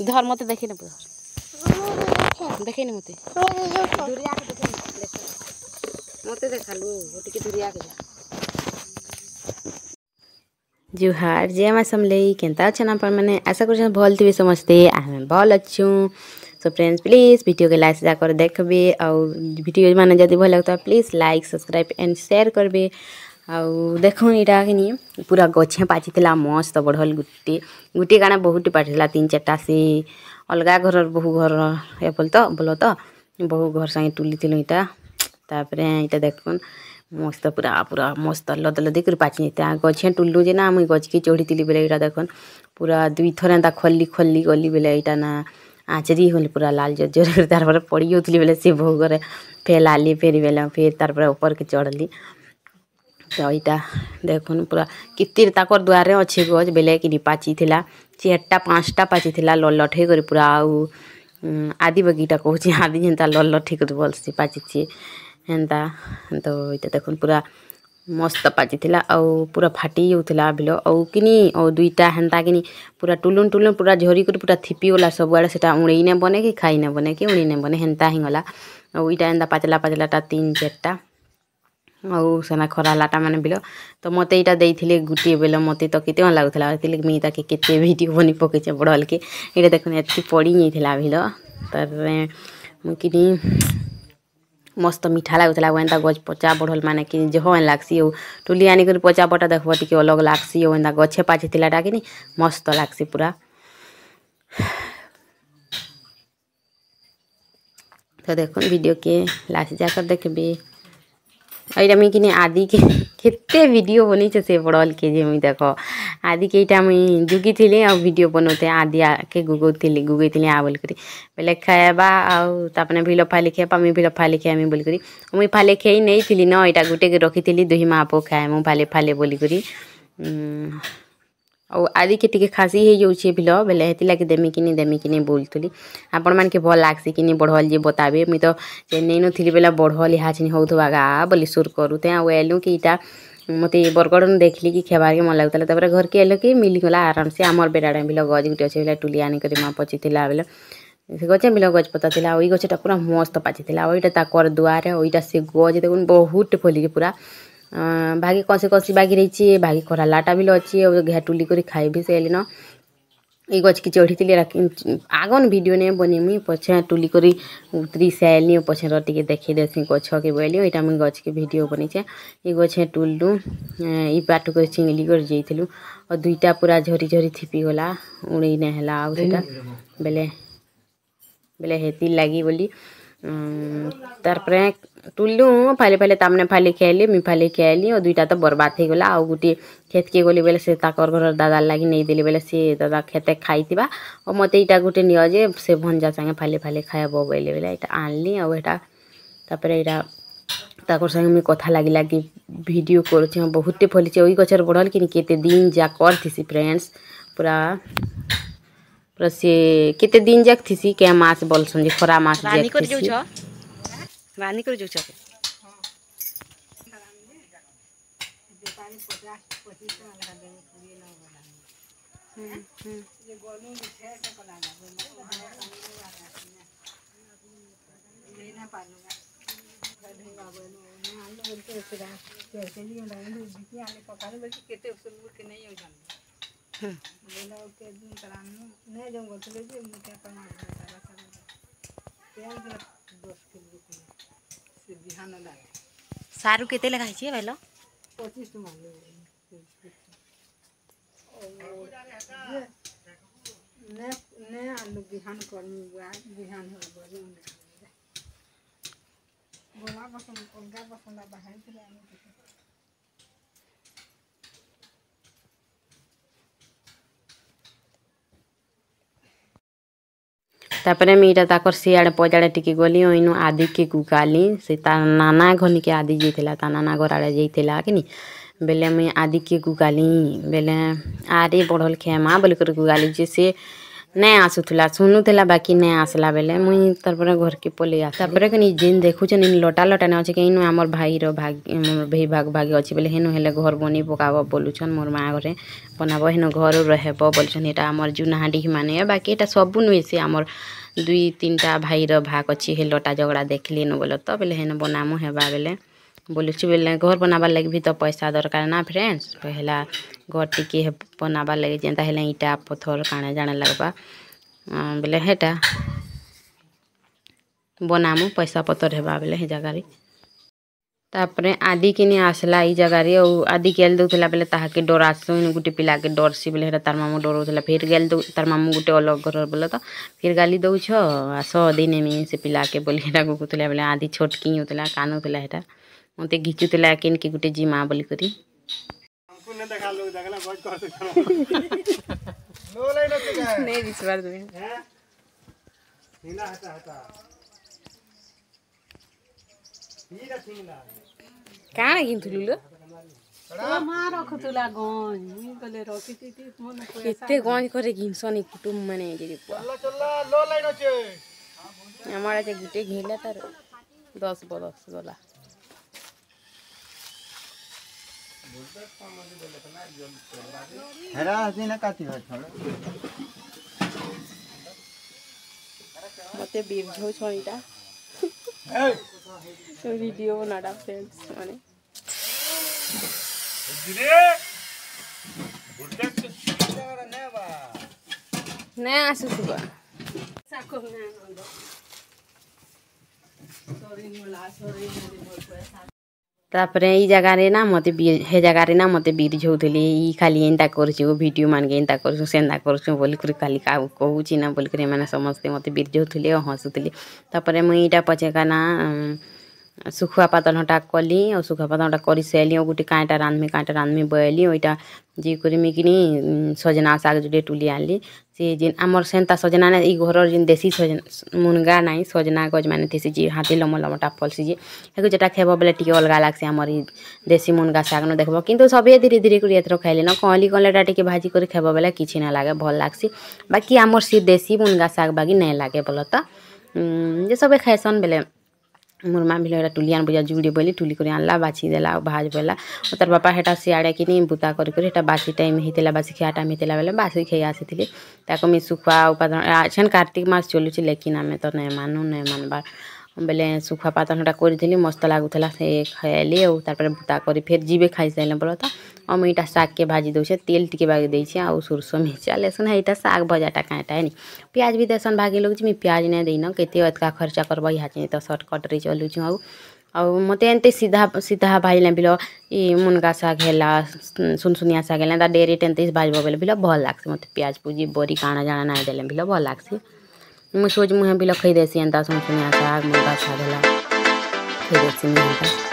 इधर मत देखिन पर देखिन मते दूरिया के देखिन के दूरिया के जुहार जय मा समलेई केनता छना पर माने ऐसा कुछ भल थी समस्ते आमे भल अछु सो फ्रेंड्स प्लीज वीडियो के लाइक जाकर देखबे और वीडियो माने जदी भल लगता please like subscribe and share करबे ଆଉ ଦେଖୁନ୍ ଇଟା କିନି ପୁରା ଗଛେ ପାଚିଥିଲା ମସ୍ତ ବଢ଼ଲ୍ ଗୁଟେ ଗୁଟେ କାଣା ବହୁତଟେ ପାଚିଥିଲା ତିନ୍ ଚାରିଟା ସେ ଅଲଗା ଘରର ବୋହୁ ଘର ଏ ବୋଲ ତ ବୋଲ ତ ବୋହୁ ଘର ସାଙ୍ଗେ ତୁଲିଥିଲୁ ଇଟା ତାପରେ ଇଟା ଦେଖୁନ୍ ମସ୍ତ ପୁରା ପୁରା ମସ୍ତ ଲଦ ଲଦି କରି ପାଚି ଯାଇଥିଲା ଗଛେ ଟୁଲୁ ଯେ ନା ମୁଇଁ ଗଛକେ ଚଢ଼ିଥିଲି ବେଲେ ଇଟା ଦେଖୁନ୍ ପୁରା ଦୁଇଥର ଏନ୍ତା ଖଲି ଖଲି ଗଲି ବେଲେ ଇଟା ନା ଆଚେରି ହେଇଗଲି ପୁରା ଲାଲ ଜର୍ଜର୍ ତାର୍ ପରେ ପଡ଼ି ଯାଉଥିଲି ବେଲେ ସେ ବୋହୁ ଘରେ ଫେର୍ ଲାଲି ଫେରି ବେଲେ ଫେର୍ ତାର୍ ପରେ ଉପରକେ ଚଢ଼ଲି ତ ଇଟା ଦେଖୁନ୍ ପୁରା କିତିର୍ ତାକର୍ ଦୁଆରେ ଅଛେ ଗଛ୍ ବେଲେ କିନି ପାଚିଥିଲା ଚାରିଟା ପାଞ୍ଚଟା ପାଚିଥିଲା ଲଠେଇ କରି ପୁରା ଆଉ ଆଦି ବଗିଟା କହୁଛେ ଆଦି ଯେନ୍ତା ଲଠେଇ କରି ଭଲ୍ସେ ପାଚିଛେ ହେନ୍ତା ତ ଇଟା ଦେଖୁନ୍ ପୁରା ମସ୍ତ ପାଚିଥିଲା ଆଉ ପୁରା ଫାଟି ଯାଉଥିଲା ବିଲ ଆଉ କିନି ଆଉ ଦୁଇଟା ହେନ୍ତା କିନି ପୁରା ଟୁଲୁନ୍ ଟୁଲୁନ୍ ପୁରା ଝରିକରି ପୁରା ଥିପିଗଲା ସବୁଆଡ଼େ ସେଟା ଉଣେଇ ନେବନେ କି ଖାଇ ନେବନେ କି ଉଣେଇ ନେବନେ ହେନ୍ତା ହେଇଗଲା ଆଉ ଇଟା ଏନ୍ତା ପାଚିଲା ପାଚିଲାଟା ତିନି ଚାରିଟା ଆଉ ସେନା ଖରା ହେଲାଟାମାନେ ବିଲ ତ ମୋତେ ଏଇଟା ଦେଇଥିଲେ ଗୋଟିଏ ବେଲ ମୋତେ ତ କେତେ କଣ ଲାଗୁଥିଲା ଥିଲେ ମୁଇଁ ତାକେ କେତେ ଭିଡ଼ିଓ ବନି ପକେଇଛେ ବଡ଼ ହେଲକେ ଏଇଟା ଦେଖୁନ୍ ଏତିକି ପଡ଼ିଯାଇଥିଲା ଭିଲ ତାପରେ ମୁଁ କିନି ମସ୍ତ ମିଠା ଲାଗୁଥିଲା ଆଉ ଏନ୍ତା ଗଛ ପଚା ବଢ଼ଲ ମାନେ କି ଜହ ଲାଗ୍ସି ଆଉ ଟୁଲି ଆନିକରି ପଚା ପଟା ଦେଖ୍ବ ଟିକେ ଅଲଗା ଲାଗ୍ସି ଆଉ ଏନ୍ତା ଗଛେ ପାଚେ ଥିଲାଟା କିନି ମସ୍ତ ଲାଗ୍ସି ପୁରା ତ ଦେଖୁନ୍ ଭିଡ଼ିଓକେ ଲାଷ୍ଟ ଯାକର ଦେଖିବେ এইটা আমি কিনে আদিকে কেতে ভিডিও বনাইছে সে বড়ল কে যে আমি দেখো আদিকে এইটা আমি জুগিলি আর ভিডিও বনাতে আদি আকে গুগলি গুগলি আ বলি বেলে খাইবা আপনি ভিল ফালি খাইবা আমি ভিল ফালি খাই আমি বলি মুই ফালি খাই নেই ন এটা গোটে রক্ষি দুই মা আপো খাই মু ফালি ফালি বলি ଆଉ ଆଜି କି ଟିକେ ଖାସି ହେଇଯାଉଛେ ବିଲ ବେଲେ ହେଥିଲାଗି ଦେମି କିନି ଦେମି କିନି ବୋଲୁଥିଲି ଆପଣମାନକେ ଭଲ୍ ଲାଗ୍ସି କିନି ବଢ଼ଲ୍ ଯେ ବତାବେ ମୁଇଁ ତ ଚେନ୍ନାଇ ନଥିଲି ବେଲେ ବଢ଼ଲ୍ ଇହାଛିନି ହଉଥିବା ଗା ବୋଲି ସୁର୍ କରୁଥେଁ ଆଉ ଏଲୁ କି ଇଟା ମୋତେ ବରଗଡ଼ନୁ ଦେଖିଲି କି ଖାଇବାର୍କେ ମନ ଲାଗୁଥିଲା ତାପରେ ଘରକେ ଏଲୁ କି ମିଲିଗଲା ଆରାମସେ ଆମର ବେଡ଼ାଡ଼େ ବିଲ ଗଛ ଗୁଟେ ଅଛେ ବେଲେ ଟୁଲି ଆନିକରି ମା ପଚିଥିଲା ବେଲେ ସେ ଗଛ ମିଲ ଗଛ ପତା ଥିଲା ଆଉ ଏଇ ଗଛଟା ପୁରା ମସ୍ତ ପାଚିଥିଲା ଆଉ ଏଇଟା ତା କର ଦୁଆରେ ଆଉ ଏଇଟା ସେ ଗଛ ଦେଖୁନ୍ ବହୁତ ଫଲିକି ପୁରା ଭାଗି କଂସେ କଂସି ବାଗି ରହିଛି ଭାଗି ଖରାଲାଟା ବି ଅଛି ଆଉ ଘାଟୁଲି କରି ଖାଇବି ସେଲିନ ଏଇ ଗଛକେ ଚଢ଼ିଥିଲି ଆଗନ୍ ଭିଡ଼ିଓ ନେ ବନେଇମି ପଛେ ଟୁଲି କରି ଉତରି ସାଇଲି ପଛେର ଟିକେ ଦେଖେଇ ଦେସି ଗଛକେ ବୋଇଲି ଏଇଟା ମୁଇଁ ଗଛକେ ଭିଡ଼ିଓ ବନେଇଛେ ଏଇ ଗଛେ ଟୁଲରୁ ଇ ପାଟକୁ ଚିଙ୍ଗିଲି କରି ଯାଇଥିଲୁ ଆଉ ଦୁଇଟା ପୁରା ଝରି ଝରି ଥିପି ଗଲା ଉଣେଇ ନାଇଁ ହେଲା ଆଉ ସେଟା ବେଲେ ବେଲେ ହେତିର୍ ଲାଗି ବୋଲି ତାର୍ପରେ ତୁଲ୍ଲୁ ଫାଲି ଫାଲି ତାମାନେ ଫାଲି ଖାଇଲି ମୁଇଁ ଫାଲି ଖାଇଲି ଆଉ ଦୁଇଟା ତ ବର୍ବାଦ ହେଇଗଲା ଆଉ ଗୋଟିଏ କ୍ଷେତ୍କେ ଗଲି ବେଲେ ସେ ତାକର ଘର ଦାଦାର ଲାଗି ନେଇଦେଲି ବେଲେ ସେ ଦାଦା କ୍ଷେତେ ଖାଇଥିବା ଆଉ ମୋତେ ଏଇଟା ଗୋଟେ ନିଅ ଯେ ସେ ଭଞ୍ଜା ସାଙ୍ଗେ ଫାଲି ଫାଲି ଖାଇବ ବୋଇଲେ ବେଲେ ଏଇଟା ଆଣିଲି ଆଉ ଏଇଟା ତାପରେ ଏଇଟା ତାକର ସାଙ୍ଗେ ମୁଇଁ କଥା ଲାଗିଲା କି ଭିଡ଼ିଓ କରୁଛି ହଁ ବହୁତଟେ ଫଲିଛି ଓଇ ଗଛର ବଢ଼ଲ କି କେତେ ଦିନ ଯା କରିଥିସି ଫ୍ରେଣ୍ଡସ୍ ପୁରା प्रसे केते दिन जाक थीसी के मास बोलसन जे खरा मास जे रानी कर जो छ रानी कर जो छ पानी हम्म हम्म ये गोलू में छह से कलाना बोल ना ये ना पालूंगा भाई भाई आलू बोलते हैं कैसे लिए लाएंगे बिकी आने पकाने में कितने उसमें नहीं हो जाएंगे सारू के लगाई छे भाई 25 तो ने ने आलू बिहान करनी बिहान हो बा बोला पसंद उनका पसंद बाहर चले आने ତାପରେ ମୁଇଁ ଇଟା ତାକର୍ ସିଆଡ଼େ ପଜାଡ଼େ ଟିକେ ଗଲି ଇନୁ ଆଦିକୁ ଗାଲି ସେ ତା ନାନା ଘନିକେ ଆଦି ଯାଇଥିଲା ତା ନାନା ଘର ଆଡ଼େ ଯାଇଥିଲା କିନି ବେଲେ ମୁଇଁ ଆଦିକେ ଗୁଗାଲି ବେଲେ ଆରେ ବଢ଼ଲ୍ ଖେମା ବୋଲିକରି ଗୁଗାଲି ଯେ ସେ ନାଇଁ ଆସୁଥିଲା ଶୁଣୁଥିଲା ବାକି ନାଇଁ ଆସିଲା ବେଲେ ମୁଇଁ ତାର୍ପରେ ଘରକେ ପଲେଇ ଆସ ତାର୍ପରେ କିନି ଯେନ୍ ଦେଖୁଛନ୍ ଇନ୍ ଲଟା ଲଟା ନାଇଁ ଅଛେ କି ଇନୁ ଆମର୍ ଭାଇର ଭାଗ ମୋର୍ ଭାଇ ଭାଗ ଭାଗେ ଅଛି ବେଲେ ହେନୁ ହେଲେ ଘର ବନେଇ ପକାବ ବୋଲୁଛନ୍ ମୋର୍ ମାଆ ଘରେ ବନାବ ହେନୁ ଘରୁ ରହିବ ବୋଲୁଛନ୍ ଏଇଟା ଆମର୍ ଜୁନାହାଡ଼ିମାନେ ବାକି ଏଇଟା ସବୁ ନୁହେଁ ସେ ଆମର୍ ଦୁଇ ତିନିଟା ଭାଇର ଭାଗ ଅଛି ହେ ଲଟା ଝଗଡ଼ା ଦେଖିଲିନୁ ବୋଲ ତ ବେଲେ ହେନୁ ବନାମୁ ହେବା ବେଲେ बोलुची बोल घर बनाबार लगे भी तो पैसा दरकार ना फ्रेंड्स पहला घर टिके बनाबार लगे जेनता है ईटा पथर काण जाने लगवा अं, बोले हेटा बनामु पैसा पतर है बोले जगह तापर आदि कि नहीं आसला ये जगह आउ आदि गेल दूसरा बोले ताकि डर आसुन गोटे पिला के डरसी बोले तार मामू डरा फिर गेल दू तार मामू गोटे अलग घर बोले तो फिर गाली दौ आस दिन से पिला के बोली कहते बोले आदि छोटकी होता कानूला हेटा ମୋତେ ଘିଚୁଥିଲା କେନ୍କେ ଗୋଟେ ଯିମା ବୋଲିକରି ନେଇ ଦିଶବାର ତୁମେ କାଣା କିଣିଥିଲୁ ଲୋ ଏତେ ଗଞ୍ଜ ଘରେ ଘିନସନି କୁଟୁମ୍ବ ମାନେ ଯଦି ଆମର ଯେ ଗୁଟେ ଘିନିଲା ତାର ଦଶ ବରଷ ଗଲା হেরা আজি না কাটি হয় মতে বিভঝো ছড়িটা ভিডিও নাটা ফ্রেন্ডস মানে না আসু সুবা সাকো না নন্দ সরি মুলা সরি মুলা বল করে ତାପରେ ଏଇ ଜାଗାରେ ନା ମୋତେ ହେ ଜାଗାରେ ନା ମୋତେ ବିରିଝଉଥିଲେ ଇ ଖାଲି ଏନ୍ତା କରୁଛୁ ଭିଡ଼ିଓ ମାନକେ ଏନ୍ତା କରୁଛୁ ସେନ୍ତା କରୁଛୁ ବୋଲିକରି ଖାଲି କହୁଛି ନା ବୋଲିକରି ଏମାନେ ସମସ୍ତେ ମୋତେ ବିରିଝଉଥିଲେ ଆଉ ହସୁଥିଲେ ତାପରେ ମୁଇଁ ଇଟା ପଛେକା ନା सुखुआ पतलटा कली और सुखुआ पतलटा कर सैली गोटे कहटा रांधमी कहटा रांधमी बैली ओटा जी कर सजना शाग जोटे टुली आनलि सी जेन आमर से सजना ना घर जिन देसी सजना मुनगा ना सजना गज मैंने थे जी हाथी लम लमटा फलसी जी जेटा खेब बोले टी अलग लगसे आम देसी मुनगा शाग न देखो कि सब धीरे धीरे कर खाइले न कहली कलटा टी भाजी कर खेब बोले कि ना लगे भल लग्सी बाकी आमर सी देसी मुनगा शाग बाकी नहीं लगे बोल तो सब खाएसन बेले মোর মা ভিলে এটা টুলি আনবো যা জুড়ে বলি টুলি করে আনলা বাছি দেলা ভাজ বলা তার বাপা সেটা সিয়াড়ে কিনি বুতা করি করে সেটা বাসি টাইম হয়েছিল বাসি খেয়া টাইম হয়েছিল বেলে বাসি খেয়ে আসিলি তাকে আমি শুখুয়া উপাদান সেন কার্তিক মাস চলুছি লেকিন আমি তো নাই মানু নাই মানবার ବେଲେ ଶୁଖୁଆ ପାତର୍ ହେଟା କରିଥିଲି ମସ୍ତ ଲାଗୁଥିଲା ସେ ଖାଇଲି ଆଉ ତାର୍ପରେ ତାକରି ଫେର୍ ଯିବେ ଖାଇସାରିଲା ପରେ ତ ଆଉ ମୁଇଁ ଇଟା ଶାଗ୍କେ ଭାଜି ଦଉଛେ ତେଲ୍ ଟିକେ ଭାଜି ଦେଇଛେ ଆଉ ସୋର୍ଷ ମିର୍ଚା ଲେସୁନ୍ ହେଇଟା ଶାଗ୍ ଭଜାଟା କାଁଟା ହେଇନି ପିଆଜ୍ ବି ଦେସନ୍ ଭାଗି ଲାଗୁଛି ମୁଇଁ ପିଆଜ୍ ନାଇଁ ଦେଇନ କେତେ ଅଧିକା ଖର୍ଚ୍ଚା କର୍ବ ଇହାଚେ ତ ସର୍ଟକଟ୍ରେ ଚଲୁଛୁ ଆଉ ଆଉ ମୋତେ ଏମିତି ସିଧା ସିଧା ଭାଜିଲେ ବିଲ ଇ ମୁନଗା ଶାଗ୍ ହେଲା ସୁନସୁନିଆ ଶାଗ୍ ହେଲା ତା ଡେରିଟେ ଏମିତି ଭାଜିବ ବେଲେ ବିଲ ଭଲ୍ ଲାଗ୍ସି ମୋତେ ପିଆଜ୍ ପୁଜି ବରି କାଣା ଜାଣା ନାଇଁ ଦେଲେ ବିଲ ଭଲ୍ ଲାଗ୍ସି ମୁଇଁ ସୋଚ୍ ମୁଇଁ ବି ଲଖେଇ ଦେସି ଏନ୍ତା ସମସ୍ତେ ଆଶା ମୁଣ୍ଡା ସାଧଲା ଖେଇ ଦେସି ମୁଇଁ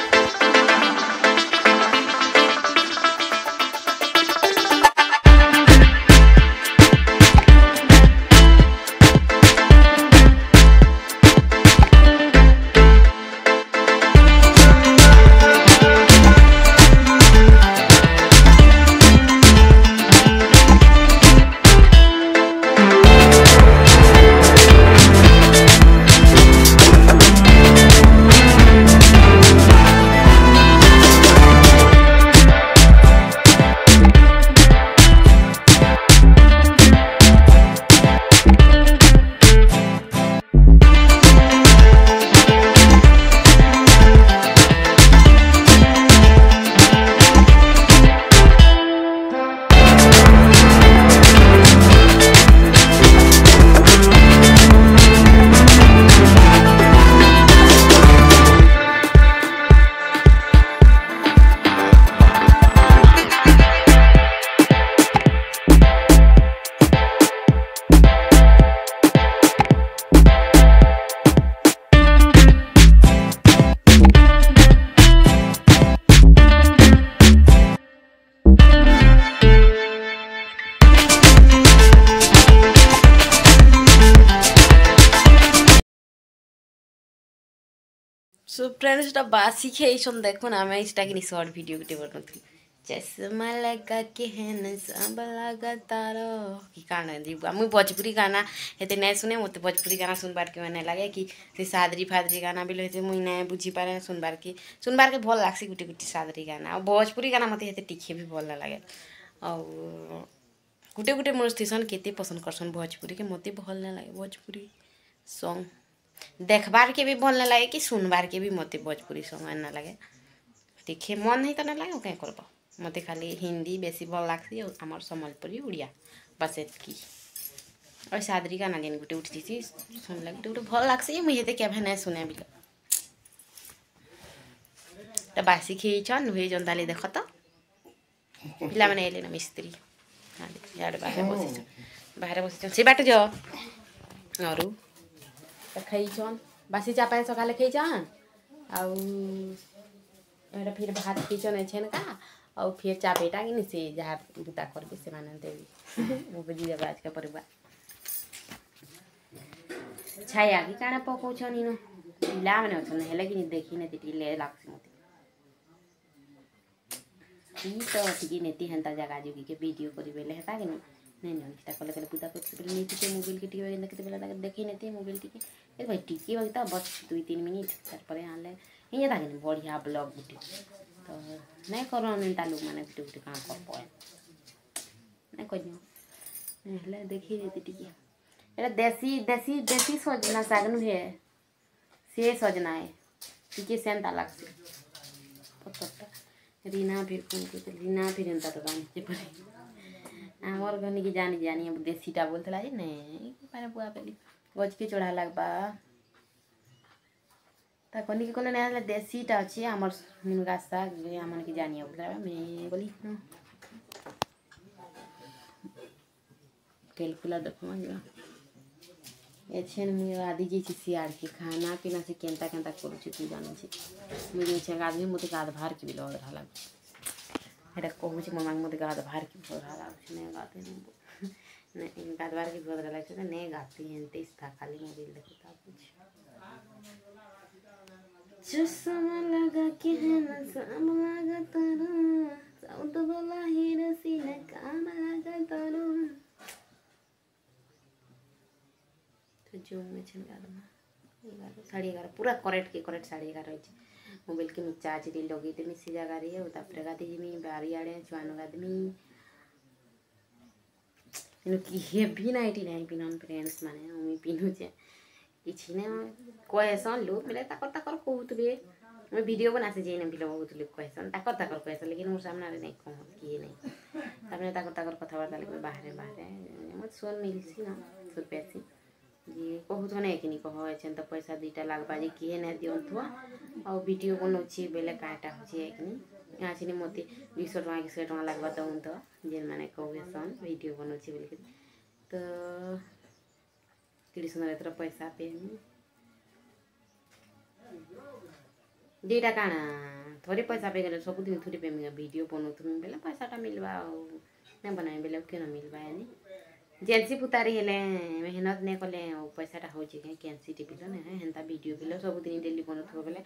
সো ফ্রেন্ডস এটা বাসি খেয়ে এইসব দেখুন আমি এটাকে নিয়ে শর্ট ভিডিও কেটে বানাতে চশমা লাগা কে হেন সব লাগা তার কি গানা जी আমি ভোজপুরি গানা হেতে নাই শুনে মতো ভোজপুরি গানা শুনবার কে মানে লাগে কি সে সাদরি ফাদরি গানা বিল হেতে মুই নাই বুঝি পারে শুনবার কি শুনবার কে ভাল লাগছে গুটি গুটি সাদরি গানা আর ভোজপুরি গানা মতে হেতে টিকে ভি ভাল লাগে আর गुटे गुटे मोर स्टेसन केते पसंद करसन भोजपुरी के मते भल ना लागे भोजपुरी सॉन्ग देखार के भी भल ना लगे कि सुनबार के भी मत भोजपुरी समय ना लगे टिके मन ही तो ना लगे कहीं करब मत खाली हिंदी बेस भल लगसी आम समलपुरी ओडिया बस एतक सादरी गाना जेन गोटे उठती सुन लगे गोटे गोटे भल लगसी मुझे कभी भाई सुने बिल तो बासी खी नुहे जनताली देख तो पा पाने मिस्त्री बाहर बस बाहर बस बाटे जाओ खेईन बासी चा पाए सकाल खेईन आउे फिर भात पीछन एछेन का आउ फिर चा पेटा कि सी जहाँ बुता करके से आज का परिवार छाया कि कण पकाचन इन पिला मैंने कि देखी ने टे लगसी मत तो टी नेता जगह जुगे भिड हेता कि नहीं नहीं नहीं कल कल पिता कर मोबाइल के टीके बजे कितने बेला देखे नीति मोबाइल टीके भाई टीके बजे तो बस दु तीन मिनट तरह आनले हिंजा था बढ़िया ब्लग गुटे तो नहीं कर तो लोक मैंने गुटे गुटे कहाँ कर पे देखे देसी देसी देसी सजना शागन भी है सी सजना है टीके से लगे रीना फिर कौन रीना फिर एंता तो जानी आमर घनिक जानी जानी देसीटा बोलता जे ने मैंने बुआ पेली चढ़ा लगवा कनिक कल ना देसीटा अच्छे आम मुनगा शाग के जानी बोलता मैं बोली कैलकुला देखमा मुझे आदि जी सियार के खाना पीना से केनता केनता करूँ तू जानी मुझे गाधे मत गाध के भी लग लगे ହେଟାକୁ କହୁଛି ମୋ ମାମା ମୋତେ ଗାଧ ବାହାରିକି ଭରା ଲାଗୁଛି ନାଇଁ ଗାଧେ ଗାଧ ବାହାରିକି ଭରା ଲାଗୁଛି ତ ନାଇଁ ଗାଧି ଏମିତି ଇସ୍ତା ଖାଲି ମୋବାଇଲ ଦେଖୁ ତାପଛି चश्मा लगा के है नजाम लगा तारू साउथ वाला हीरो सीने काम लगा तारू तो जो मैं चल गया ଏଗାର ସାଢ଼େ ଏଗାର ପୁରା କରେକ୍ଟ କି କରେକ୍ଟ ସାଢ଼େ ଏଗାର ଅଛି ମୁଁ ବେଲକି ମୁଇଁ ଚାର୍ଜରେ ଲଗେଇଦେମି ସେ ଜାଗାରେ ଆଉ ତାପରେ ଗାଧେଇ ଯିମି ବାରିଆଡ଼େ ଛୁଆନୁ ଗାଧମି ତେଣୁ କିଏ ବି ନା ଏଠି ନାହିଁ ପିନ୍ଧନ୍ ଫ୍ରେଣ୍ଡସ୍ ମାନେ ମୁଇଁ ପିନ୍ଧୁଛେ କିଛି ନା କହେସନ୍ ଲୋକ୍ ବେଲେ ତାକର୍ ତାକର୍ କହୁଥିବେ ମୁଇଁ ଭିଡ଼ିଓ ବନାସି ଯେଇନେ ବିଲ ବହୁତ ଲୋକ୍ କହେସନ୍ ତାକର୍ ତାକର୍ କହେସନ୍ ଲେକିନ୍ ମୋର୍ ସାମ୍ନାରେ ନାଇଁ କହ କିଏ ନାଇଁ ତାପରେ ତାକର୍ ତାକର୍ କଥାବାର୍ତ୍ତା ଲାଗି ବାହାରେ ବାହାରେ ମୋତେ ସୋର୍ ମିଲ୍ସି ନା ସୋର୍ ପାଏସି যে কহুথনে এখিনি কহ এছেন তো পয়সা দুইটা লাগবা যে কিহে না দিওন্থুয়া আও ভিডিও বনাউছি বেলে কাঁটা হচ্ছে এখিনি ଆସିନି ମୋତେ ଦୁଇଶହ ଟଙ୍କା କି ଶହେ ଟଙ୍କା ଲାଗ୍ବା ଦେଉନ୍ ତ ଯେନ୍ମାନେ କହୁସନ୍ ଭିଡ଼ିଓ ବନଉଛି ବୋଲିକିରି ତ କେଡ଼େ ସୁନ୍ଦର ଏଥର ପଇସା ପେମି ଦୁଇଟା କାଣା ଥରେ ପଇସା ପେଇଗଲେ ସବୁଦିନ ଥରେ ପେମି ଭିଡ଼ିଓ ବନଉଥିମି ବେଲେ ପଇସାଟା ମିଲ୍ବା ଆଉ ନାଇଁ ବନାଇମି ବେଲେ କେନ ମିଲ୍ବା ଏନି जेन्सी पुतारी हेले मेहनत नहीं कले पैसाटा हो कैंसी टी बिल हेन्ता भिड बिल सबुदिन डेली बनौथ बेले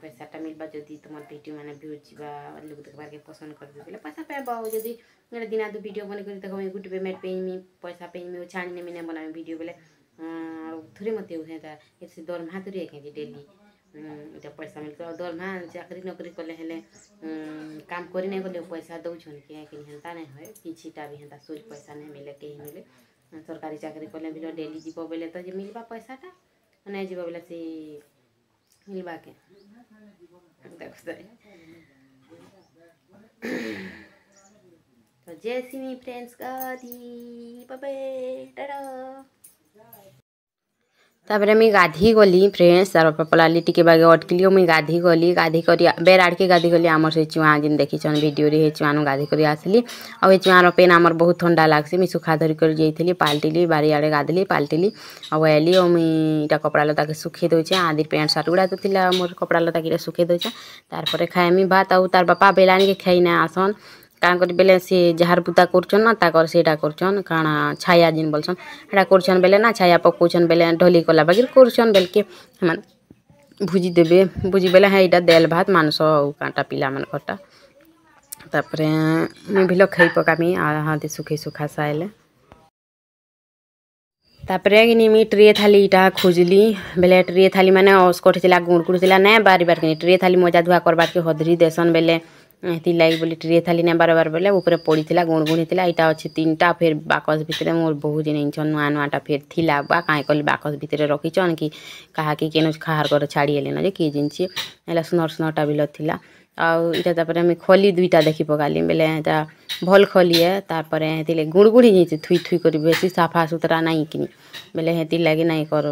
पैसाटा मिलवा जदि तुम भिड मैंने भ्यूज जा लोक देखबार के पसंद करदे बोले पैसा पाइब जदि गोटे दिन आदि भिड बन कर देख गुड पेमेंट पेमी पैसा पेमी छाणी नेमी नहीं बनामी भिड बोले थोड़े मत हेता दरमा थोड़े डेली ଇଟା ପଇସା ମିଳୁଛି ଆଉ ଦରମା ଚାକିରି ନକରି କଲେ ହେଲେ କାମ କରି ନାଇଁ ଗଲେ ପଇସା ଦଉଛନ୍ କିଏ କି ହେନ୍ତା ନାଇଁ ହଏ କିଛିଟା ବି ହେନ୍ତା ସୁଜ୍ ପଇସା ନାଇଁ ମିଲେ କେହି ମିଲେ ସରକାରୀ ଚାକିରି କଲେ ବି ଡେଲି ଯିବ ବେଲେ ତ ଯେ ମିଳିବା ପଇସାଟା ନାଇଁ ଯିବ ବେଲେ ସେ ମିଳିବା କେ ଦେଖ तो जय श्री फ्रेंड्स गाधी बाय टाटा ତାପରେ ମୁଇଁ ଗାଧି ଗଲି ଫ୍ରେଣ୍ଡସ୍ ତାର ପଲାଲି ଟିକେ ବାଗେ ଅଟକିଲି ମୁଇଁ ଗାଧି ଗଲି ଗାଧି କରି ବେର୍ ଆଡ଼କେ ଗାଧି ଗଲି ଆମର ସେ ଚୁଆଁ ଯେନ୍ ଦେଖିଛନ୍ ଭିଡ଼ିଓରେ ହେ ଚୁଆଁନୁ ଗାଧି କରି ଆସିଲି ଆଉ ଏ ଚୁଆଁର ପେନ୍ ଆମର ବହୁତ ଥଣ୍ଡା ଲାଗ୍ସି ମୁଇଁ ସୁଖା ଧରି କରି ଯାଇଥିଲି ପାଲଟିଲି ବାରିଆଡ଼େ ଗାଧିଲି ପାଲଟିଲି ଆଉ ଆଇଲି ଆଉ ମୁଇଁ ଇଟା କପଡ଼ା ଲତାକେ ଶୁଖେଇ ଦେଉଛେ ଆଦି ପ୍ୟାଣ୍ଟ ସାର୍ଟ ଗୁଡ଼ା ତ ଥିଲା ମୋର କପଡ଼ା ଲତାକେ ଶୁଖେଇ ଦେଉଛେ ତାରପରେ ଖାଏମି ଭାତ ଆଉ ତାର ବାପା ବେଲାନିକେ ଖାଇନା ଆସନ୍ କାଁ କରି ବେଲେ ସେ ଯାହାର ପୁତା କରୁଛନ୍ ନା ତାକର ସେଇଟା କରୁଛନ୍ କାଣା ଛାୟା ଯେନ୍ ବୋଲଛନ୍ ହେଟା କରୁଛନ୍ ବେଲେ ନା ଛାୟା ପକଉଛନ୍ ବେଲେ ଢଲି କଲା ବାକି କରୁଛନ୍ ବେଲକେ ସେମାନେ ଭୁଜି ଦେବେ ଭୁଜି ବେଲେ ହଁ ଏଇଟା ଦେଲ ଭାତ ମାଂସ ଆଉ କାଁଟା ପିଲାମାନଙ୍କରଟା ତାପରେ ମୁଇଁ ଭିଲ ଖାଇ ପକାମି ହାତେ ଶୁଖେଇ ଶୁଖା ସାଇଲେ ତାପରେ କିନି ମୁଇଁ ଟ୍ରେ ଥାଲି ଇଟା ଖୋଜିଲି ବେଲେ ଟ୍ରେ ଥାଲି ମାନେ ଅସ୍କଟ ଥିଲା ଗୁଣ୍ ଗୁଡ଼୍ ଥିଲା ନାଇଁ ବାରି ବାରି କିନି ଟ୍ରେ ଥାଲି ମଜା ଧୁଆ କରବାର୍କେ ହଦରି ଦେସନ୍ ବେଲେ ସେଥିର୍ଲାଗି ବୋଲି ଟ୍ରେ ଥାଲି ନାଇଁ ବାରବାର ବେଲେ ଉପରେ ପଡ଼ିଥିଲା ଗୁଣ୍ ଗୁଣ୍ ହେଇଥିଲା ଇଟା ଅଛି ତିନିଟା ଫେର୍ ବାକସ୍ ଭିତରେ ମୋର ବହୁ ଜିନ୍ ନେଇଛନ୍ ନୂଆ ନୂଆଟା ଫେର୍ ଥିଲା ବା କାହିଁ କଲି ବାକସ୍ ଭିତରେ ରଖିଛନ୍ କି କାହାକି କେନ କାହାର ଘର ଛାଡ଼ି ହେଲେନ ଯେ କିଏ ଜିନିଷ ହେଲା ସୁନ୍ଦର ସୁନ୍ଦରଟା ବିଲ ଥିଲା ଆଉ ଇଟା ତାପରେ ମୁଇଁ ଖଲି ଦୁଇଟା ଦେଖି ପକାଲି ବେଲେ ଏଟା ଭଲ୍ ଖଲି ଏ ତାପରେ ହେଥିର୍ ଲାଗି ଗୁଣ୍ ଗୁଣ୍ ହେଇଯାଇଛେ ଥୁଇ ଥୁଇ କରି ବେଶୀ ସଫା ସୁତରା ନାଇଁ କିନି ବେଲେ ହେଥିର୍ ଲାଗି ନାଇଁ କର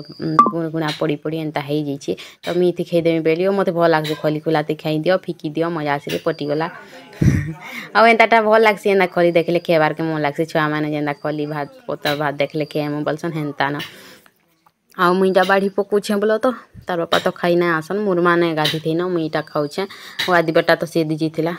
ଗୁଣ୍ ଗୁଣା ପଡ଼ି ପଡ଼ି ଏନ୍ତା ହେଇଯାଇଛେ ତ ମୁଇଁ ଇଥି ଖାଇଦେମି ବେଲି ଓ ମୋତେ ଭଲ୍ ଲାଗ୍ସି ଖଲି ଖୁଲାତି ଖାଇଦିଅ ଫିକି ଦିଅ ମଜା ଆସିଲେ ପଟିଗଲା ଆଉ ଏନ୍ତାଟା ଭଲ୍ ଲାଗ୍ସି ଏନ୍ତା ଖଲି ଦେଖିଲେ ଖାଇବାର୍କେ ମନ୍ ଲାଗ୍ସି ଛୁଆମାନେ ଯେନ୍ତା ଖଲି ଭାତ୍ ପତର୍ ଭାତ୍ ଦେଖିଲେ ଖାଇମୁ ବୋଲ୍ସନ୍ ହେନ୍ତାନ ଆଉ ମୁଇଁ ଇଟା ବାଢ଼ି ପକଉଛେଁ ବୋଲ ତ ତାର୍ ବାପା ତ ଖାଇ ନାଇଁ ଆସନ୍ ମୋର୍ ମାନେ ଗାଧି ଥିନ ମୁଇଁ ଇଟା ଖାଉଛେଁ ଓ ଆଦି ବେଟା ତ ସେ ଦିଜିଥିଲା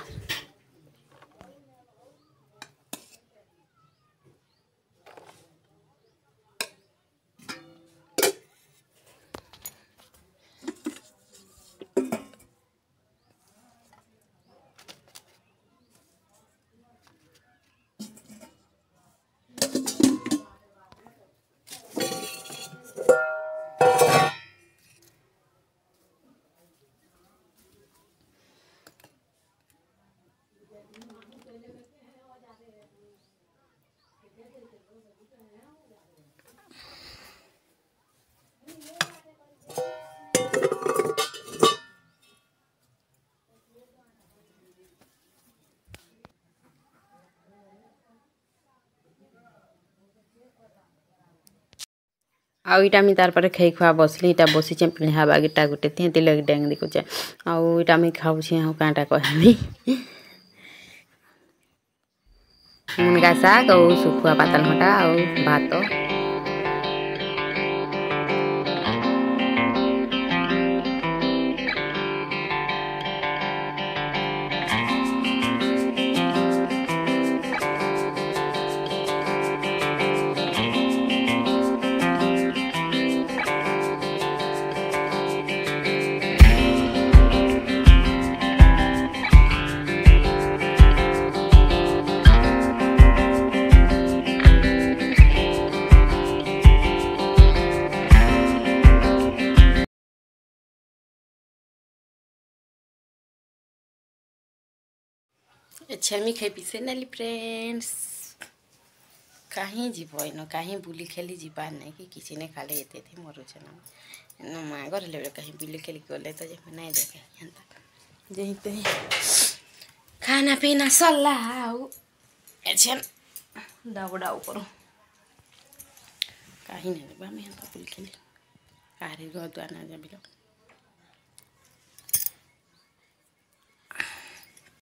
ଆଉ ଇଟା ମୁଇଁ ତାର୍ ପରେ ଖାଇ ଖୁଆ ବସିଲି ଇଟା ବସିଛେ ପିନ୍ଧା ବାଗିଟା ଗୁଟେ ଥେଁତି ଲାଗି ଡେଙ୍ଗ୍ ଦେଖୁଛେଁ ଆଉ ଇଟା ମୁଇଁ ଖାଉଛେ ଆଉ କାଁଟା କହେମି ମୁନଗା ଶାଗ୍ ଆଉ ଶୁଖୁଆ ପାତଲଘଣ୍ଟା ଆଉ ଭାତ ଛେମି ଖାଇପିସେ ନେଲି ଫ୍ରେଣ୍ଡସ୍ କାହିଁ ଯିବ ଏନ କାହିଁ ବୁଲି ଖେଲି ଯିବାର ନାହିଁ କି କିଛି ନାହିଁ ଖାଲି ଏତେ ଏତେ ମରୁଛନ୍ ଏନ ମା ଘର ହେଲେ କାହିଁ ବୁଲି ଖେଲି ଗଲେ ତ ଯେ ନାଇଁ ଦେଖେ ହେନ୍ତା ଯେତେ ଖାନା ପିନା ସରିଲା ଆଉ ଏଛେନ୍ ଡାଉ ଡାଉ କରୁ କାହିଁ ନେବା ଆମେ ହେନ୍ତା ବୁଲି ଖେଲି କାହାରି ଘର ଦ୍ୱାରା ନା ଯାବିଲ